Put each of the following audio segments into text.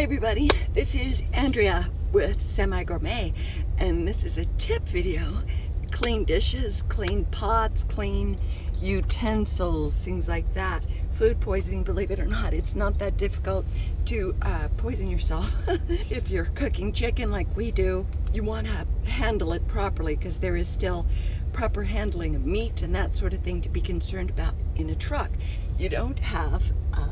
Hi everybody, this is Andrea with Semi Gourmet and this is a tip video. Clean dishes, clean pots, clean utensils, things like that. Food poisoning, believe it or not, it's not that difficult to uh, poison yourself. if you're cooking chicken like we do, you want to handle it properly because there is still proper handling of meat and that sort of thing to be concerned about in a truck. You don't have uh,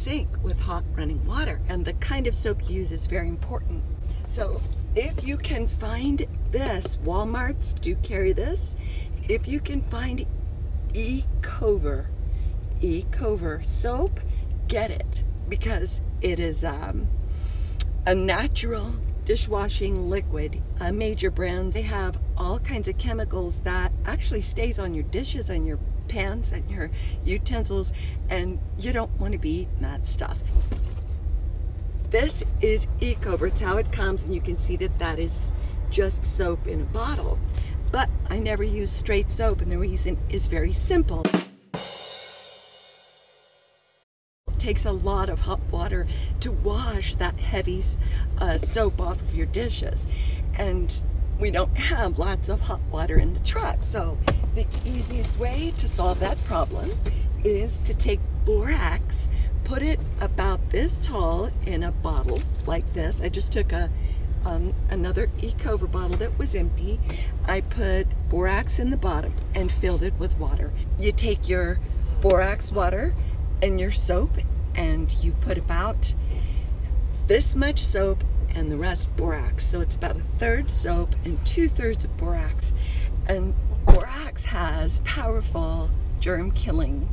sink with hot running water and the kind of soap you use is very important. So if you can find this, Walmarts do carry this, if you can find Ecover, Ecover soap, get it because it is um, a natural dishwashing liquid. Uh, major brands, they have all kinds of chemicals that actually stays on your dishes and your pans and your utensils and you don't want to be eating that stuff. This is Ecover. It's how it comes and you can see that that is just soap in a bottle. But I never use straight soap and the reason is very simple. Takes a lot of hot water to wash that heavy uh, soap off of your dishes. And we don't have lots of hot water in the truck. So the easiest way to solve that problem is to take borax, put it about this tall in a bottle like this. I just took a um, another Ecover bottle that was empty. I put borax in the bottom and filled it with water. You take your borax water and your soap and you put about this much soap and the rest borax. So it's about a third soap and two thirds of borax. And borax has powerful germ killing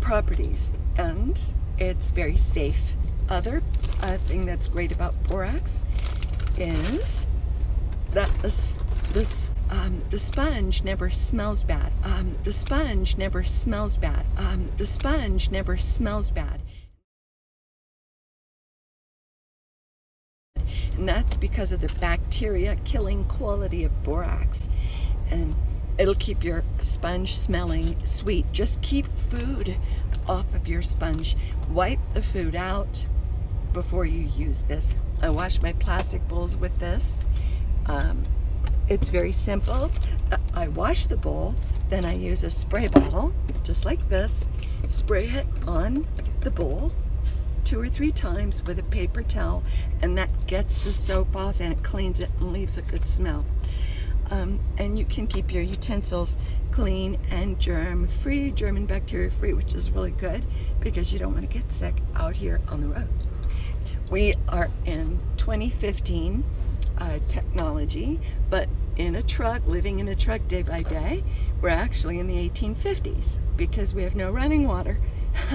properties and it's very safe. Other uh, thing that's great about borax is that this, this um, the sponge never smells bad. Um, the sponge never smells bad. Um, the sponge never smells bad. And that's because of the bacteria killing quality of borax. And It'll keep your sponge smelling sweet. Just keep food off of your sponge. Wipe the food out before you use this. I wash my plastic bowls with this. Um, it's very simple. Uh, I wash the bowl, then I use a spray bottle, just like this, spray it on the bowl two or three times with a paper towel, and that gets the soap off and it cleans it and leaves a good smell um, and you can keep your utensils clean and germ free, germ and bacteria free, which is really good because you don't want to get sick out here on the road. We are in 2015 uh, technology, but in a truck, living in a truck day by day, we're actually in the 1850s because we have no running water.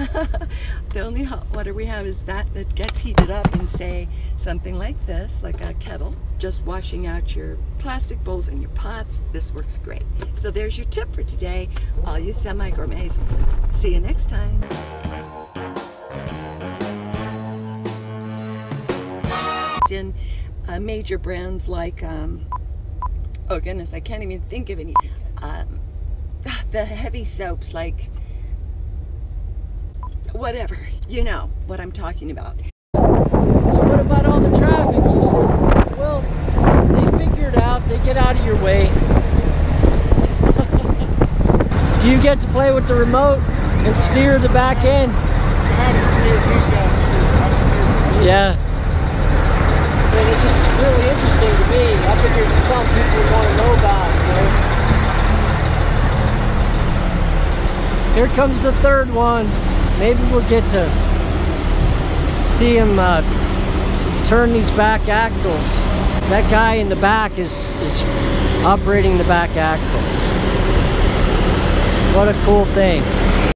the only hot water we have is that that gets heated up in say something like this, like a kettle, just washing out your plastic bowls and your pots. This works great. So there's your tip for today. All you semi-gourmets. See you next time. In uh, major brands like, um, oh goodness, I can't even think of any. Um, the heavy soaps like whatever, you know what I'm talking about. So what about all the traffic, you said? Well, they figure it out, they get out of your way. Do you get to play with the remote and steer the back end? I haven't steered these guys. Yeah. And it's just really interesting to me. I figure it's something people want to know about, you know? Here comes the third one maybe we'll get to see him uh, turn these back axles. That guy in the back is, is operating the back axles. What a cool thing.